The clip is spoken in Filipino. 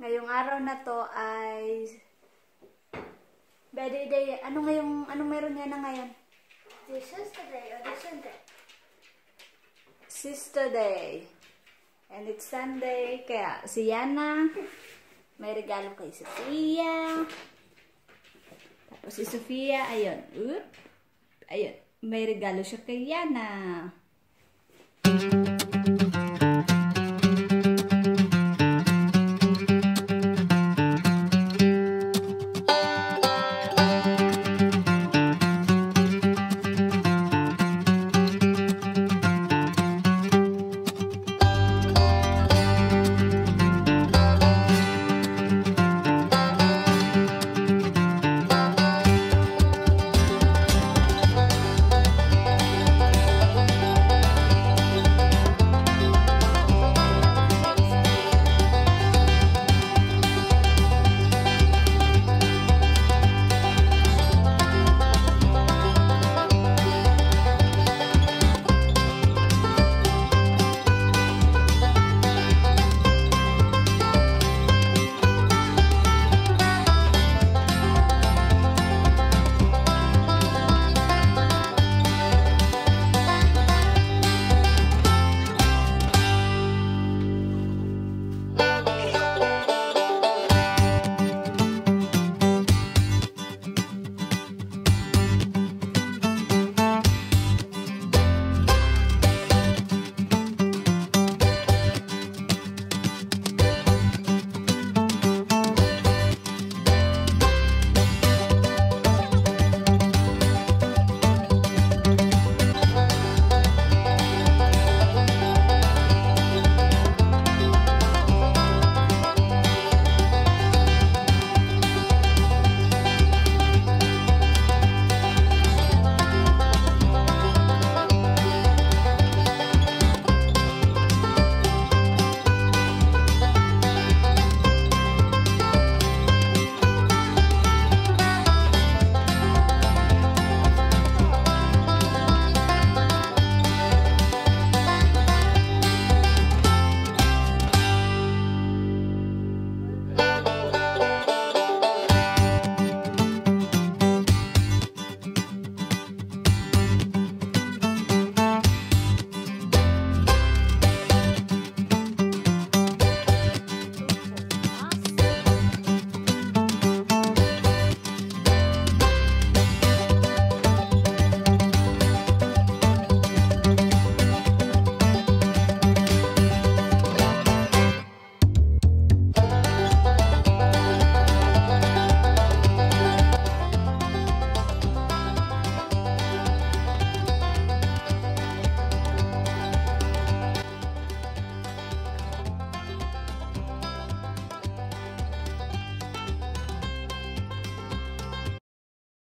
Ngayong araw na to ay Birthday day. Ano ngayong, ano meron niya na ngayon? The sister day or the Sunday? Sister Day. And it's Sunday. Kaya si Yana, may regalo kay Sofia. Tapos si Sofia, ayun. Oop, ayun. May regalo siya kay Yana.